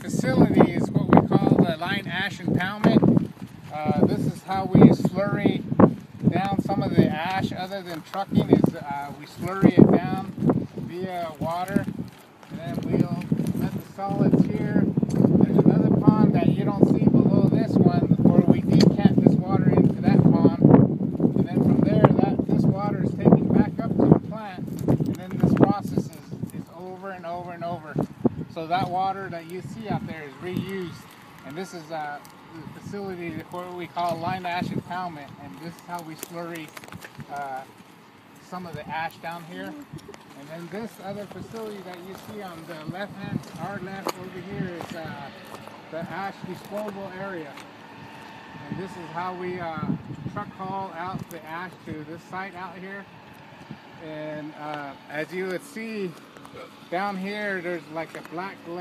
facility is what we call the line ash impoundment. Uh, this is how we slurry down some of the ash other than trucking is uh, we slurry it down via water and then we'll let the solids here. There's another pond that you don't see below this one where we decant this water into that pond and then from there that this water is taken back up to the plant and then this process is, is over and over and over. So that water that you see out there is reused and this is uh, the facility what we call line ash impoundment and this is how we slurry uh, some of the ash down here. And then this other facility that you see on the left hand, our left over here is uh, the ash disposal area. And this is how we uh, truck haul out the ash to this site out here. And uh, as you would see down here, there's like a black layer.